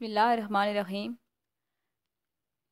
बसमीम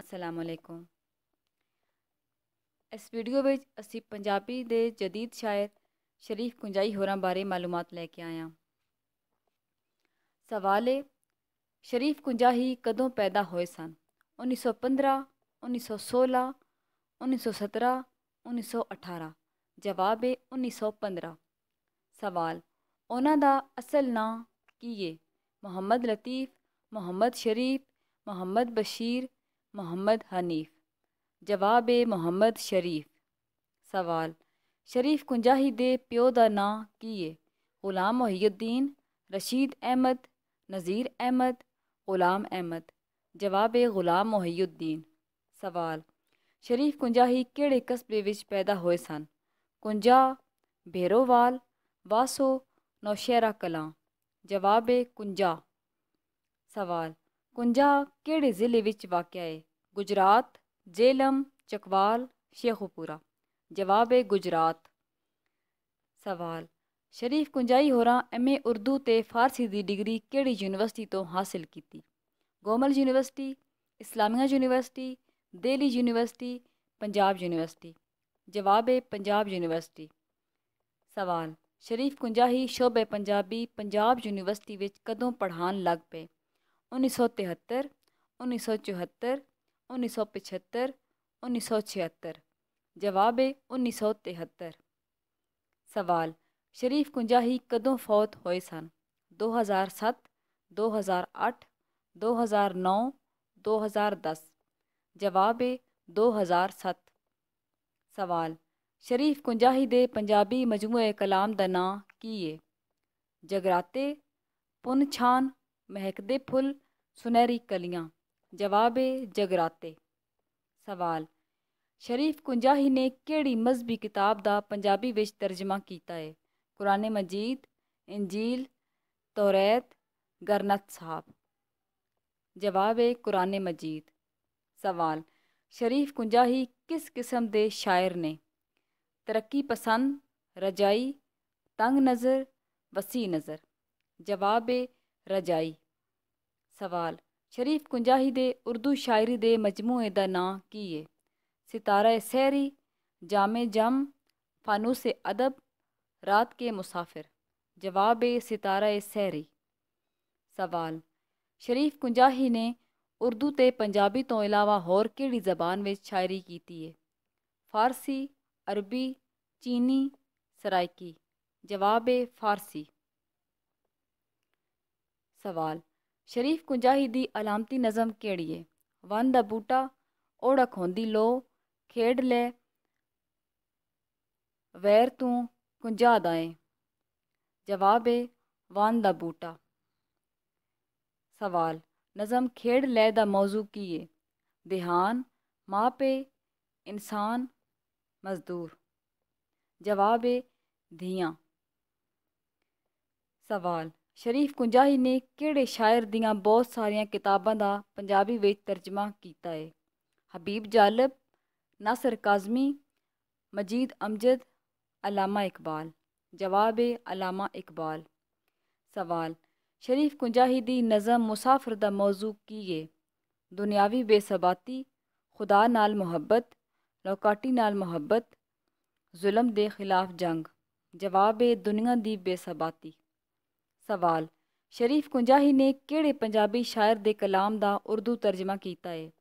ਅਸਲਾਮ ਅਲੈਕੁਮ ਇਸ ਵੀਡੀਓ ਵਿੱਚ ਅਸੀਂ ਪੰਜਾਬੀ ਦੇ ਜਦੀਦ ਸ਼ਾਇਰ ਸ਼ਰੀਫ ਕੁੰਜਾਈ ਹੋਰਾਂ ਬਾਰੇ ਮਾਲੂਮਾਤ ਲੈ ਕੇ ਆਏ ਹਾਂ ਸਵਾਲ ਹੈ ਸ਼ਰੀਫ ਕੁੰਜਾਹੀ ਕਦੋਂ ਪੈਦਾ ਹੋਏ ਸਨ 1915 1916 1917 1918 ਜਵਾਬ ਹੈ 1915 ਸਵਾਲ ਉਹਨਾਂ ਦਾ ਅਸਲ ਨਾਂ किए मोहम्मद लतीफ़, मोहम्मद शरीफ, मोहम्मद बशीर, मोहम्मद हनीफ। जवाब मोहम्मद शरीफ। सवाल, शरीफ कुंजाही दे प्यो का नां किए ग़ुलाम मोहीद्दीन रशीद अहमद, नज़ीर अहमद, ग़ुलाम अहमद। जवाब ग़ुलाम मोहीद्दीन सवाल, शरीफ कुंजाही केड़े कस्बे विच पैदा होए सन? कुंजा, भेरोवाल, वासो नौशहरा कलां। ਜਵਾਬ ਏ ਕੁੰਜਾ। ਸਵਾਲ, ਕੁੰਜਾ ਕਿਹੜੇ ਜ਼ਿਲ੍ਹੇ ਵਿੱਚ ਵਾਕਿਆ ਹੈ ਗੁਜਰਾਤ, ਜੇਲਮ, ਚਕਵਾਲ, ਸ਼ੇਖੂਪੁਰਾ। ਜਵਾਬ ਏ ਗੁਜਰਾਤ। ਸਵਾਲ, ਸ਼ਰੀਫ ਕੁੰਜਾਈ ਹੋਰਾਂ ਐਮਏ ਉਰਦੂ ਤੇ ਫਾਰਸੀ ਦੀ ਡਿਗਰੀ ਕਿਹੜੀ ਯੂਨੀਵਰਸਿਟੀ ਤੋਂ ਹਾਸਲ ਕੀਤੀ? Gomal university, Islamia university Delhi university, Punjab university. ਜਵਾਬ ਹੈ ਪੰਜਾਬ ਯੂਨੀਵਰਸਿਟੀ। ਸਵਾਲ ਸ਼ਰੀਫ ਕੁੰਜਾਹੀ ਸ਼ੋਬੇ ਪੰਜਾਬੀ ਪੰਜਾਬ ਯੂਨੀਵਰਸਿਟੀ ਵਿੱਚ ਕਦੋਂ ਪੜ੍ਹਾਉਣ ਲੱਗ ਪਏ 1973 1974 1975 1976 ਜਵਾਬ ਹੈ 1973 ਸਵਾਲ ਸ਼ਰੀਫ ਕੁੰਜਾਹੀ ਕਦੋਂ ਫੌਤ ਹੋਏ ਸਨ 2007 2008 2009 2010 ਜਵਾਬ ਹੈ 2007 ਸਵਾਲ शरीफ कुंजाही गुंजाहिद पंजाबी मजमू कलाम दा नां कीए जगराते पुन छान, महकदे फुल, सुनहरी कलियाँ। जवाब जगराते। सवाल, शरीफ कुंजाही ने केड़ी मजहबी किताब का पंजाबी तर्जमा कीता है कुरान मजीद, इंजील, तौरैत गरनत साहब। जवाब ए कुरान मजीद। सवाल, शरीफ कुंजाही किस किस्म के शायर ने? ਦੇ ਸ਼ਾਇਰ ਨੇ ਤਰੱਕੀ ਪਸੰਦ ਰਜਾਈ ਤੰਗ ਨਜ਼ਰ ਵਸੀ ਨਜ਼ਰ ਜਵਾਬ ਹੈ ਰਜਾਈ ਸਵਾਲ ਸ਼ਰੀਫ ਕੁੰਜਾਹੀ ਦੇ ਉਰਦੂ ਸ਼ਾਇਰੀ ਦੇ ਮਜਮੂਏ ਦਾ ਨਾਂ ਕੀ ਹੈ ਸਿਤਾਰਾ ਸਹਿਰੀ ਜਾਮੇ ਜਮ ਫਾਨੂਸ ਅਦਬ ਰਾਤ ਕੇ ਮੁਸਾਫਿਰ ਜਵਾਬ ਹੈ ਸਿਤਾਰਾ ਸਹਿਰੀ ਸਵਾਲ ਸ਼ਰੀਫ ਕੁੰਜਾਹੀ ਨੇ ਉਰਦੂ ਤੇ ਪੰਜਾਬੀ ਤੋਂ ਇਲਾਵਾ ਹੋਰ ਕਿਹੜੀ ਜ਼ਬਾਨ ਵਿੱਚ ਸ਼ਾਇਰੀ ਕੀਤੀ ਹੈ ਫਾਰਸੀ अरबी, चीनी सराइकी जवाब फ़ारसी। सवाल, शरीफ कुंजाही की अलामती नज़म केड़ी है वन द बूटा ओड़ा खोंदी लो खेड ले, वैर तू कुंजा दाए जवाब है वन द बूटा सवाल, नज़म खेड लै द मौजू की है देहान माँ पे इंसान ਮਜ਼ਦੂਰ ਜਵਾਬ ਹੈ ਧੀਆਂ ਸਵਾਲ ਸ਼ਰੀਫ ਕੁੰਜਾਹੀ ਨੇ ਕਿਹੜੇ ਸ਼ਾਇਰ ਦੀਆਂ ਬਹੁਤ ਸਾਰੀਆਂ ਕਿਤਾਬਾਂ ਦਾ ਪੰਜਾਬੀ ਵਿੱਚ ਤਰਜਮਾ ਕੀਤਾ ਹੈ ਹਬੀਬ ਜਾਲਬ ਨਾਸਰ ਕਾਜ਼ਮੀ ਮਜੀਦ ਅਮਜਦ ਅਲਾਮਾ ਇਕਬਾਲ ਜਵਾਬ ਹੈ ਅਲਾਮਾ ਇਕਬਾਲ ਸਵਾਲ ਸ਼ਰੀਫ ਕੁੰਜਾਹੀ ਦੀ ਨਜ਼ਮ ਮੁਸਾਫਰ ਦਾ ਮੌਜੂ ਕੀ ਹੈ ਦੁਨਿਆਵੀ ਬੇਸਬਾਤੀ ਖੁਦਾ ਨਾਲ ਮੁਹੱਬਤ लौकाटी नाल मुहब्बत, जुल्म के खिलाफ जंग। जवाब ए, दुनिया की बेसबाती। सवाल, शरीफ कुंजाही ने किड़े पंजाबी शायर के कलाम का उर्दू तर्जमा किया है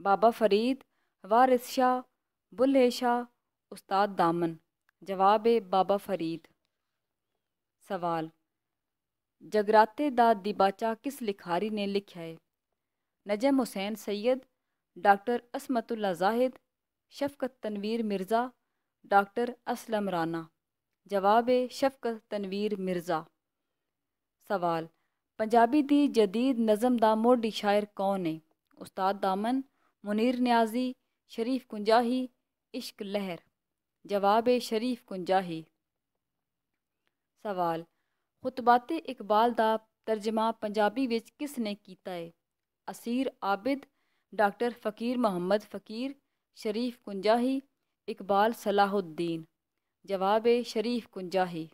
बाबा फरीद, वारिस शाह बुले शाह, उस्ताद दामन। जवाब ए, बाबा फरीद। सवाल, जगराते का दिबाचा किस लिखारी ने लिखा है नजम हुसैन सैयद, डॉक्टर असमतुल्ला जाहिद शफकत तनवीर मिर्ज़ा, डॉक्टर असलम राना जवाब शफकत तनवीर मिर्ज़ा। सवाल, पंजाबी दी जदीद नज़म का मोडी शायर कौन है? उस्ताद दामन, मुनीर न्याजी, शरीफ कुंजाही, इश्क लहर। जवाब शरीफ कुंजाही। सवाल, खुतबात इकबाल का तर्जमा पंजाबी किसने किया है? असीर आबिद, डॉक्टर फ़कीर मुहम्मद फ़कीर शरीफ कुंजाही इकबाल सलाहुद्दीन जवाब शरीफ कुंजाही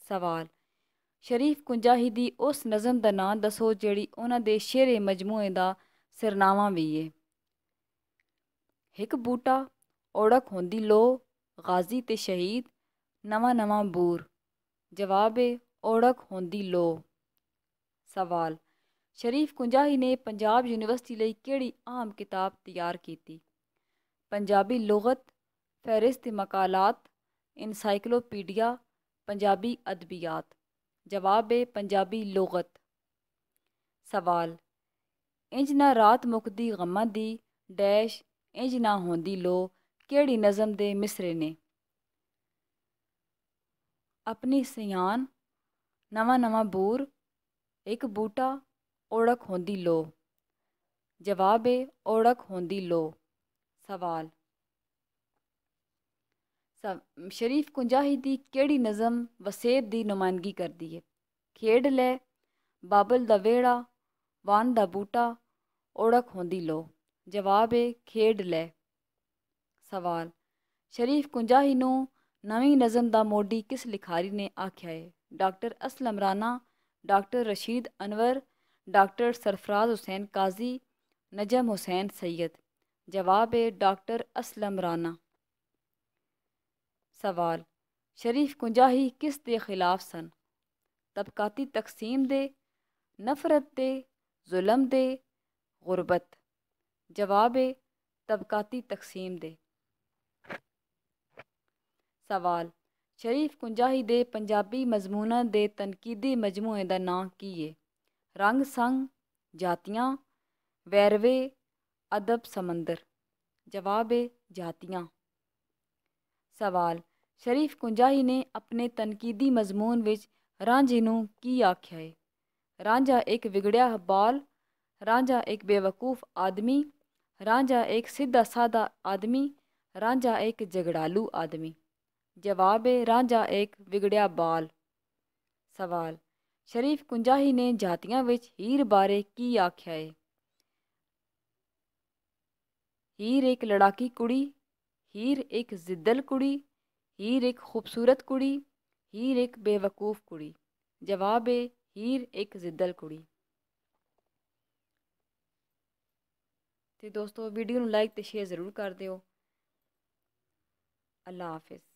सवाल ਸ਼ਰੀਫ ਕੁੰਜਾਹੀ ਦੀ ਉਸ ਨਜ਼ਮ ਦਾ ਨਾਂ ਦੱਸੋ ਜਿਹੜੀ ਉਹਨਾਂ ਦੇ ਸ਼ੇਰੇ ਮਜਮੂਏ ਦਾ ਸਿਰਨਾਵਾ ਵੀ ਏ ਇੱਕ ਬੂਟਾ ਔੜਕ ਹੁੰਦੀ ਲੋ ਗਾਜ਼ੀ ਤੇ ਸ਼ਹੀਦ ਨਵਾਂ ਨਵਾਂ ਬੂਰ ਜਵਾਬ ਏ ਔੜਕ ਹੁੰਦੀ ਲੋ ਸਵਾਲ ਸ਼ਰੀਫ ਕੁੰਜਾਹੀ ਨੇ ਪੰਜਾਬ ਯੂਨੀਵਰਸਿਟੀ ਲਈ ਕਿਹੜੀ ਆਮ ਕਿਤਾਬ ਤਿਆਰ ਕੀਤੀ ਪੰਜਾਬੀ ਲੁਗਤ, ਫਹਿਰਿਸਤ ਮਕਾਲਾਤ, ਇਨਸਾਈਕਲੋਪੀਡੀਆ, ਪੰਜਾਬੀ ਅਦਬੀਆਤ। ਜਵਾਬ ਹੈ ਪੰਜਾਬੀ ਲੁਗਤ। ਸਵਾਲ, ਇੰਜ ਨਾ ਰਾਤ ਮੁਕਦੀ ਗਮਾਂ ਦੀ ਡੈਸ਼, ਇੰਜ ਨਾ ਹੁੰਦੀ ਲੋ, ਕਿਹੜੀ ਨਜ਼ਮ ਦੇ ਮਿਸਰੇ ਨੇ? ਆਪਣੀ ਸਿਆਨ ਨਵਾਂ ਨਵਾਂ ਬੂਰ, ਇੱਕ ਬੂਟਾ, ਔੜਕ ਹੁੰਦੀ ਲੋ। ਜਵਾਬ ਏ ਔੜਕ ਹੁੰਦੀ ਲੋ। सवाल। शरीफ कुंजाही दी केड़ी नज़म वसेब दी नुमाइंदगी करती है खेड ले, बाबल दा वेड़ा, वान दा बूटा, ओड़क होंदी लो जवाब है खेड ले। सवाल, शरीफ कुंजाही नवी नज़म दा मोडी किस लिखारी ने आख्या है doctor Aslam Rana doctor Rashid Anwar, doctor Sarfraz Hussain Qazi, Najam Hussain Syed. जवाब डॉक्टर असलम राना सवाल, शरीफ कुंजाही किस दे खिलाफ सन? तबकाती तकसीम दे, नफरत दे, जुल्म दे, गुरबत। जवाब तबकाती तकसीम दे। सवाल, शरीफ कुंजाही दे पंजाबी मजमूना दे तनकीदी मजमूए का नां की है? रंग संग, जातियाँ, वैरवे अदब समंदर जवाब है जातियाँ सवाल शरीफ कुंजाही ने अपने तनकीदी मजमून विच रांझे ਨੂੰ ਕੀ ਆਖਿਆ ਹੈ ਰਾਂਝਾ ਇੱਕ ਵਿਗੜਿਆ ਬਾਲ ਰਾਂਝਾ ਇੱਕ ਬੇਵਕੂਫ ਆਦਮੀ ਰਾਂਝਾ ਇੱਕ ਸਿੱਧਾ ਸਾਦਾ ਆਦਮੀ ਰਾਂਝਾ ਇੱਕ ਝਗੜਾਲੂ ਆਦਮੀ ਜਵਾਬ ਹੈ ਰਾਂਝਾ ਇੱਕ ਵਿਗੜਿਆ ਬਾਲ ਸਵਾਲ ਸ਼ਰੀਫ ਕੁੰਜਾਹੀ ਨੇ ਜਾਤੀਆਂ ਵਿੱਚ ਹੀਰ ਬਾਰੇ ਕੀ ਆਖਿਆ ਹੈ हीर एक लड़ाकी कुड़ी, हीर एक जिद्दल कुड़ी, हीर एक खूबसूरत कुड़ी, हीर एक बेवकूफ़ कुड़ी। जवाब है, हीर एक जिद्दल कुड़ी। तो दोस्तों, वीडियो लाइक तो शेयर ज़रूर कर दो अल्लाह हाफिज़।